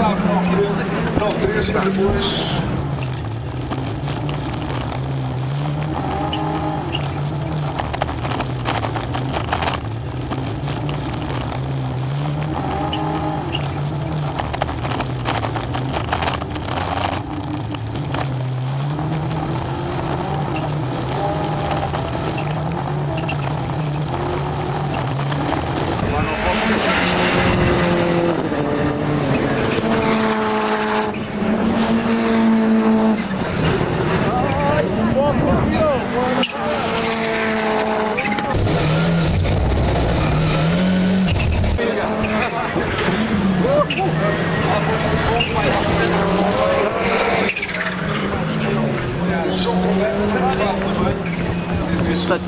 Sábado, 9, 13, 9, 13 depois.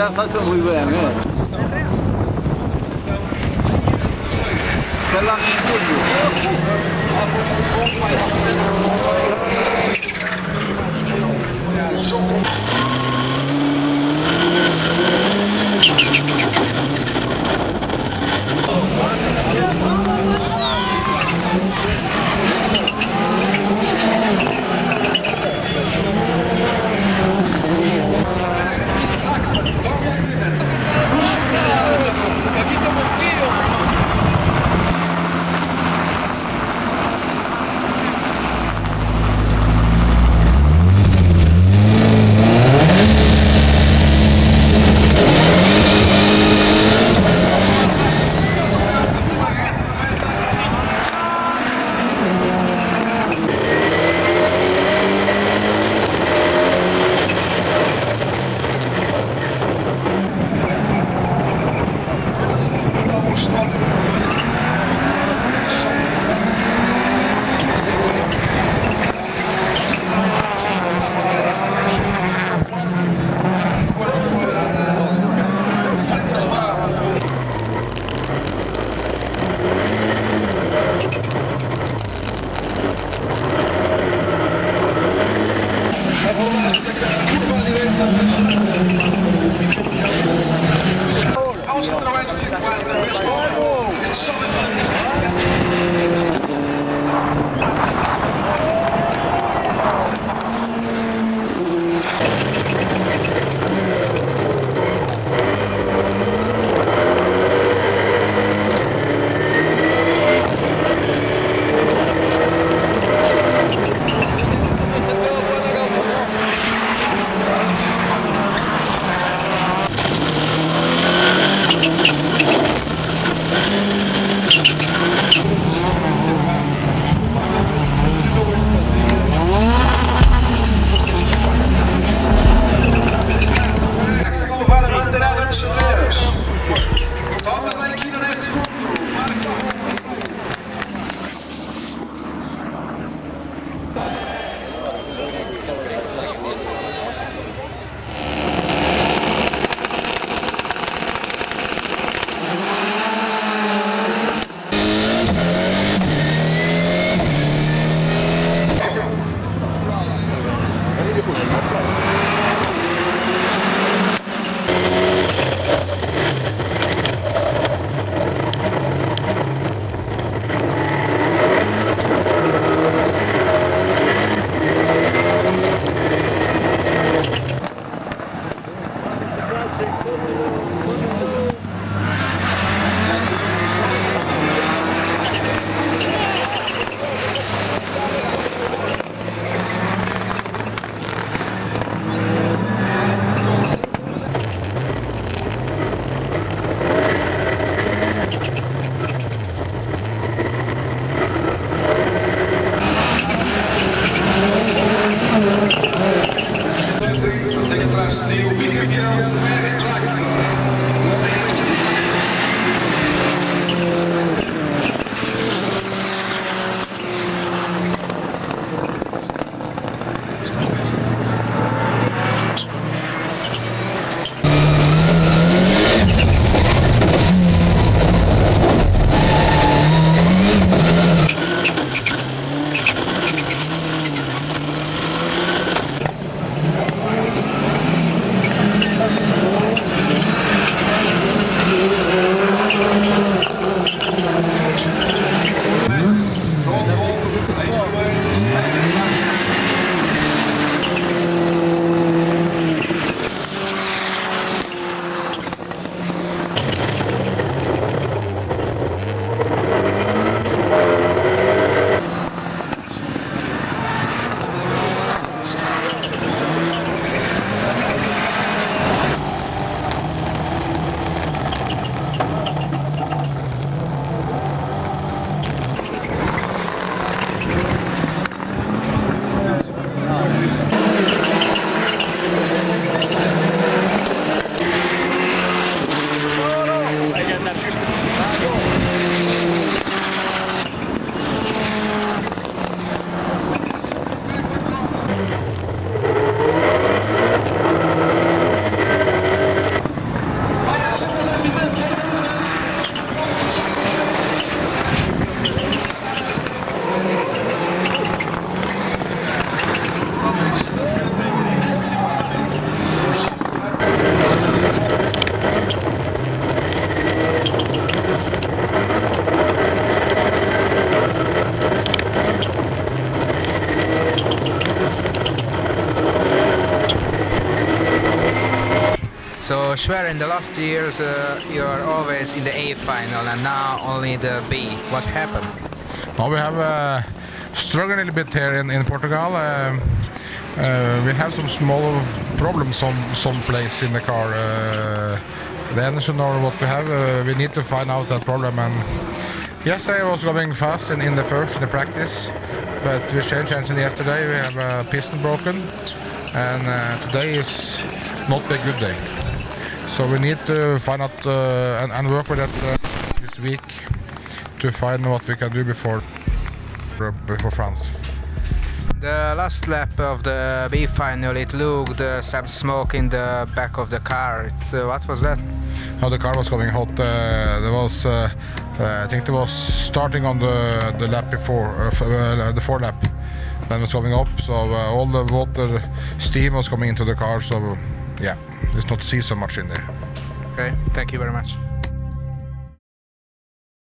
está, está tudo muito bem, né? Está lá no estúdio. So Sverre, in the last years, uh, you are always in the A final, and now only the B. What happened? Now we have uh, struggled a little bit here in, in Portugal. Um, uh, we have some small problems some some place in the car. Uh, the engine or what we have, uh, we need to find out that problem. And yesterday I was going fast in, in the first in the practice, but we changed engine yesterday. We have a piston broken, and uh, today is not a good day. So we need to find out uh, and, and work with that uh, this week to find what we can do before before France. The last lap of the B final, it looked uh, some smoke in the back of the car. It, uh, what was that? How the car was coming hot. Uh, there was, uh, uh, I think, there was starting on the the lap before, uh, the four lap. Then it was coming up, so all the water, steam was coming into the car. So yeah, it's not see so much in there. Okay, thank you very much.